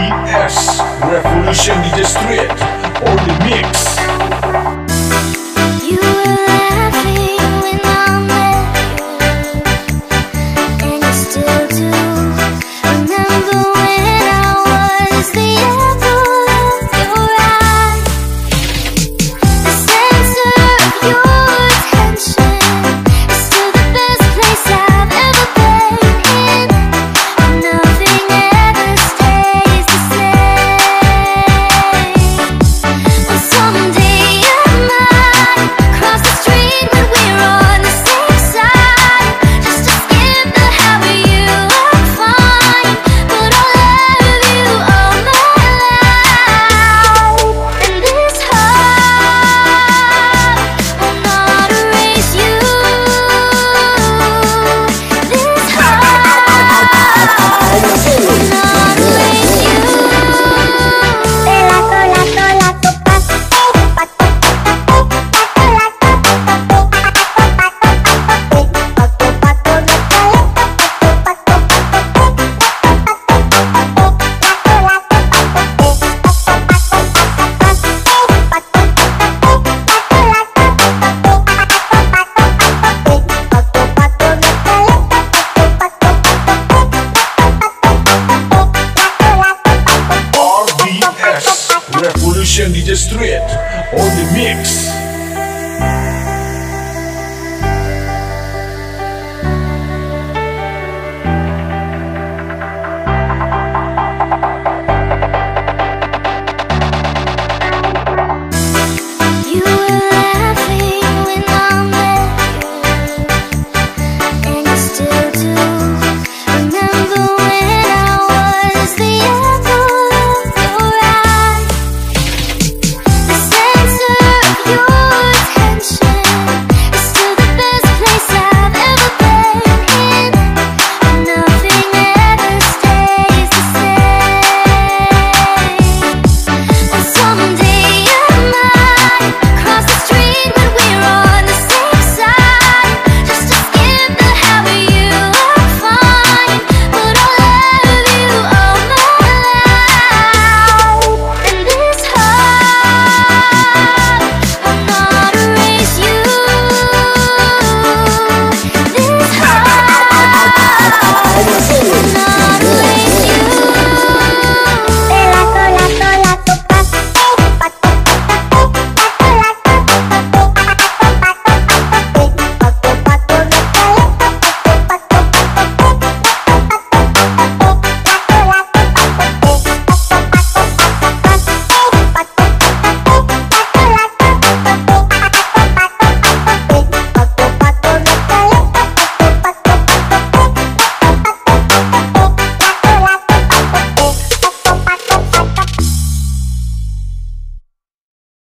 BS Revolution DJ Street On the mix. Christian DJ Street on the mix.